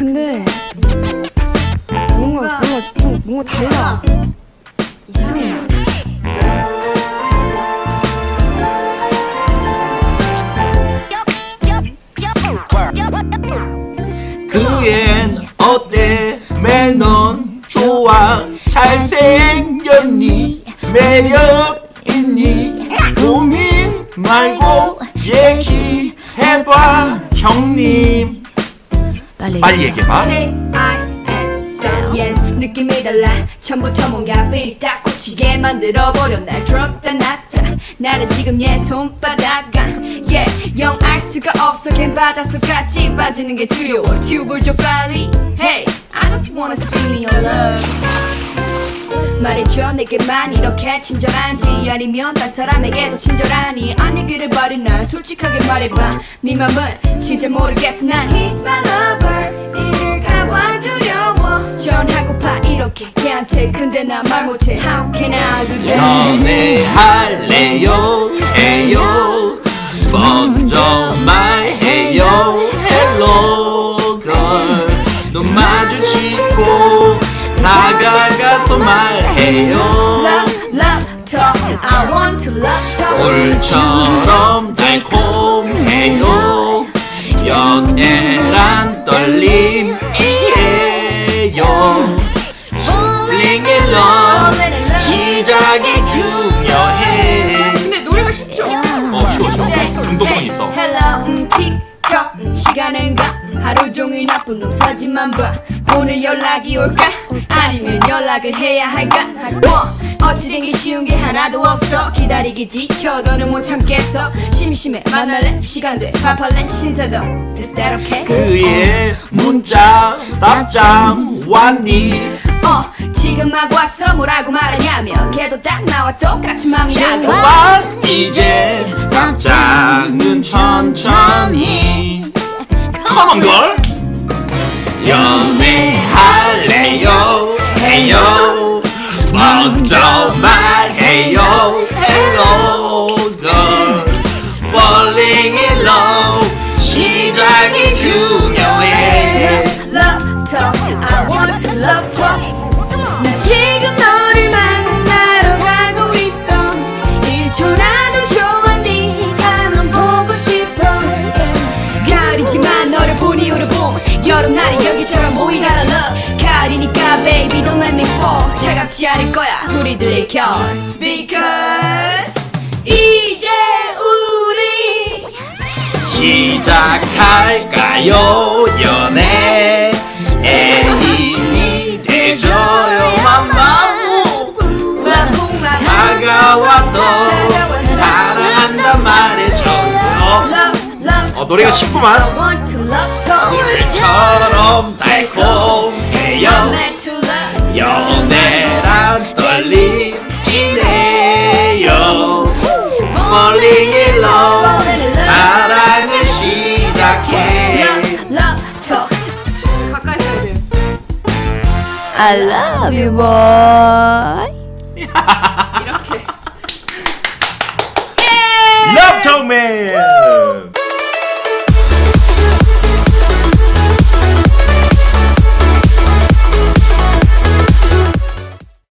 근데 뭔가 뭔가 좀 뭔가 달라. 이상해. 그앤 어때? 매넌 좋아? 잘생겼니? 매력 있니? 고민 말고 얘기 빨리. 얘기해봐. K-I-S-I-N 느낌이 달라. 처음부터 뭔가 필이 딱 꽂히게 만들어버려. 날 drop 다 놨다. 나는 지금 얘 손바닥 안 yeah, 영알 수가 없어. 걘 바닷속같이 빠지는 게 두려워. 튜브를 줘 빨리. Hey I just wanna see your love 말해줘 내게만 이렇게 친절한지 아니면 딴 사람에게도 친절하니? 아니기를 바래 난 솔직하게 말해봐. 네 맘은 진짜 모르겠어. 난 He's my lover. 이럴까봐 두려워. 전하고파 이렇게 걔한테. 근데 난말 못해. How can I do that? 연애할래요? 해요. 먼저 말 다가가서 말해요. Love, love talk. I want to love talk. 올처럼 달콤해요. 연애란 떨림이에요. Falling in love 시작이 중요해. 근데 노래가 쉽죠? 어 쉬워 쉬워. 중독성 있어. Hello 음, 틱톡. 시간은 가. 하루 종일 나쁜 놈 사진만 봐 오늘 연락이 올까? 아니면 연락을 해야 할까? 뭐 어찌된 게 쉬운 게 하나도 없어. 기다리기 지쳐 너는 못 참겠어. 심심해 만날래? 시간 돼. 밥할래? 신사동 Is that okay? 그의 문자 답장 왔니? 어 지금 막 왔어. 뭐라고 말하냐면 걔도 딱 나와 똑같은 맘이라고 좋아 이제 답장은 천천히. Come on girl. 연 먼저 말해요. Hello girl. Falling in love. 시작이 중요해. Love talk. I want to love talk. 나 지금 너를 만나러 가고 있어. 1초라도 좋아 네가 넌 보고 싶어. yeah. 가을이지만 너를 본 이후로 봄 여름날이 가을이니까 baby don't let me fall. 차갑지 않을 거야 우리들의 겨울 Because 이제 우리 시작할까요? 연애. 애인이 되줘요 맘마무. 다가와서 사랑한단 말해줘요 어, 노래가 쉽구만. 물처럼 달콤 해요 연애란 떨림이네요 in love 사랑을 시작해 I love you, boy. Love Talk Man